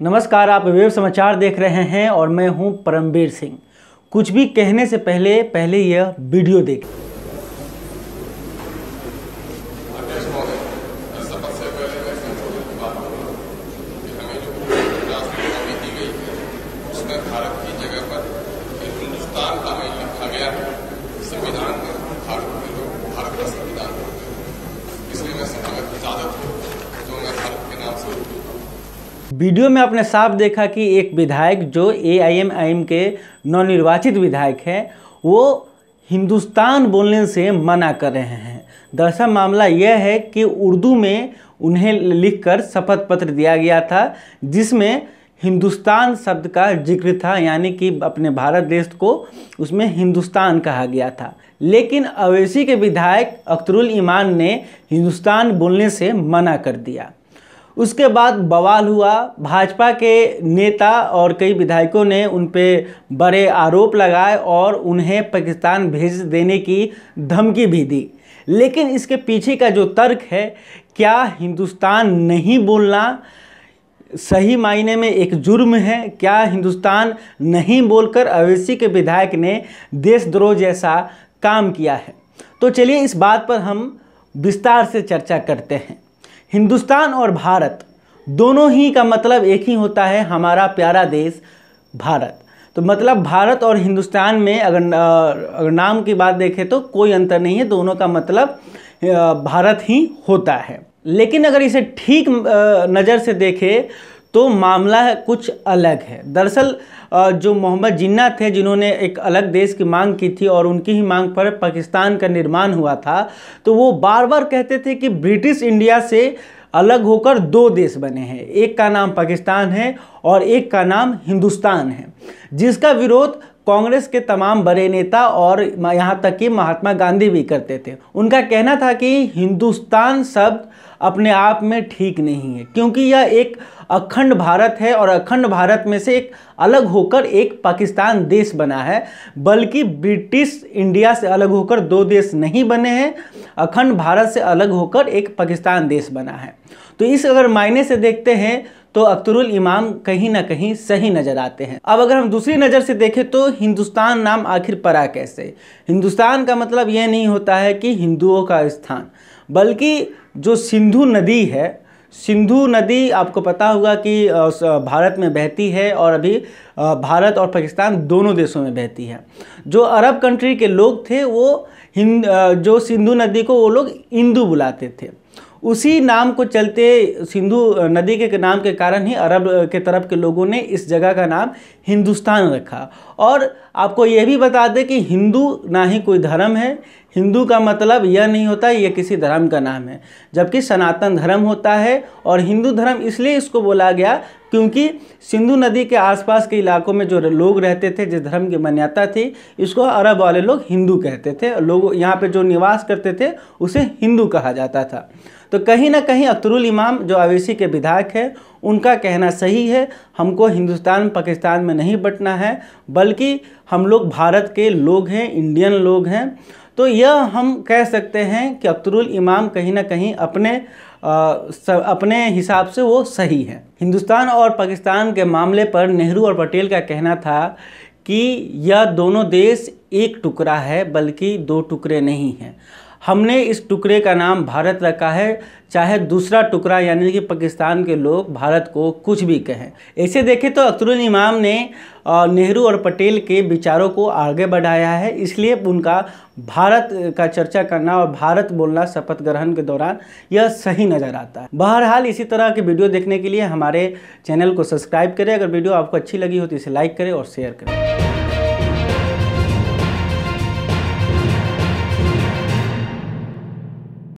नमस्कार, आप वेब समाचार देख रहे हैं और मैं हूँ परमवीर सिंह। कुछ भी कहने से पहले पहले यह वीडियो देखें अध्यक्ष महोदय शपथ से पहले मैं संशोधित बात करूँ कि हमें जो राष्ट्रीय कॉपी दी गई है उसमें भारत की जगह पर एक हिंदुस्तान का नहीं लिखा गया है संविधान में भारत के लोग भारत का संविधान होते हैं इसलिए मैं समागत इजाज़त हूँ जो मैं भारत के नाम से उर्दू वीडियो में आपने साफ़ देखा कि एक विधायक जो ए आई एम आई एम के नवनिर्वाचित विधायक हैं, वो हिंदुस्तान बोलने से मना कर रहे हैं। दरअसल मामला यह है कि उर्दू में उन्हें लिखकर शपथ पत्र दिया गया था, जिसमें हिंदुस्तान शब्द का ज़िक्र था, यानी कि अपने भारत देश को उसमें हिंदुस्तान कहा गया था। लेकिन अवैसी के विधायक अख्तरुल ईमान ने हिंदुस्तान बोलने से मना कर दिया। उसके बाद बवाल हुआ। भाजपा के नेता और कई विधायकों ने उन पर बड़े आरोप लगाए और उन्हें पाकिस्तान भेज देने की धमकी भी दी। लेकिन इसके पीछे का जो तर्क है, क्या हिंदुस्तान नहीं बोलना सही मायने में एक जुर्म है? क्या हिंदुस्तान नहीं बोलकर अवैसी के विधायक ने देशद्रोह जैसा काम किया है? तो चलिए इस बात पर हम विस्तार से चर्चा करते हैं। हिंदुस्तान और भारत दोनों ही का मतलब एक ही होता है, हमारा प्यारा देश भारत। तो मतलब भारत और हिंदुस्तान में अगर अगर नाम की बात देखें तो कोई अंतर नहीं है, दोनों का मतलब भारत ही होता है। लेकिन अगर इसे ठीक नज़र से देखें तो मामला कुछ अलग है। दरअसल जो मोहम्मद जिन्ना थे, जिन्होंने एक अलग देश की मांग की थी और उनकी ही मांग पर पाकिस्तान का निर्माण हुआ था तो वो बार बार कहते थे कि ब्रिटिश इंडिया से अलग होकर दो देश बने हैं। एक का नाम पाकिस्तान है और एक का नाम हिंदुस्तान है, जिसका विरोध कांग्रेस के तमाम बड़े नेता और यहाँ तक कि महात्मा गांधी भी करते थे। उनका कहना था कि हिंदुस्तान शब्द अपने आप में ठीक नहीं है, क्योंकि यह एक अखंड भारत है और अखंड भारत में से एक अलग होकर एक पाकिस्तान देश बना है, बल्कि ब्रिटिश इंडिया से अलग होकर दो देश नहीं बने हैं, अखंड भारत से अलग होकर एक पाकिस्तान देश बना है। तो इस अगर मायने से देखते हैं तो अख्तरुल इमाम कहीं ना कहीं सही नज़र आते हैं। अब अगर हम दूसरी नज़र से देखें तो हिंदुस्तान नाम आखिर परा कैसे? हिंदुस्तान का मतलब यह नहीं होता है कि हिंदुओं का स्थान, बल्कि जो सिंधु नदी है सिंधु नदी, आपको पता होगा कि भारत में बहती है और अभी भारत और पाकिस्तान दोनों देशों में बहती है। जो अरब कंट्री के लोग थे, वो हिंद जो सिंधु नदी को वो लोग इंदू बुलाते थे। उसी नाम को चलते, सिंधु नदी के नाम के कारण ही अरब के तरफ़ के लोगों ने इस जगह का नाम हिंदुस्तान रखा। और आपको यह भी बता दें कि हिंदू ना ही कोई धर्म है हिंदू का मतलब यह नहीं होता यह किसी धर्म का नाम है। जबकि सनातन धर्म होता है और हिंदू धर्म इसलिए इसको बोला गया क्योंकि सिंधु नदी के आसपास के इलाकों में जो लोग रहते थे, जिस धर्म की मान्यता थी, इसको अरब वाले लोग हिंदू कहते थे। लोग, यहाँ पे जो निवास करते थे, उसे हिंदू कहा जाता था। तो कहीं ना कहीं अख्तरुल इमाम, जो अवेसी के विधायक है, उनका कहना सही है, हमको हिंदुस्तान, पाकिस्तान में नहीं बटना है, बल्कि हम लोग भारत के लोग हैं, इंडियन लोग हैं तो यह हम कह सकते हैं कि अख्तरुल इमाम कहीं ना कहीं अपने आ, अपने हिसाब से वो सही है। हिंदुस्तान और पाकिस्तान के मामले पर नेहरू और पटेल का कहना था कि यह दोनों देश एक टुकड़ा है बल्कि दो टुकड़े नहीं हैं। हमने इस टुकड़े का नाम भारत रखा है। चाहे दूसरा टुकड़ा यानी कि पाकिस्तान के लोग भारत को कुछ भी कहें। ऐसे देखें तो अख्तरुल इमाम ने नेहरू और पटेल के विचारों को आगे बढ़ाया है। इसलिए उनका भारत का चर्चा करना और भारत बोलना शपथ ग्रहण के दौरान यह सही नज़र आता है। बहरहाल इसी तरह की वीडियो देखने के लिए हमारे चैनल को सब्सक्राइब करें। अगर वीडियो आपको अच्छी लगी हो तो इसे लाइक करें और शेयर करें।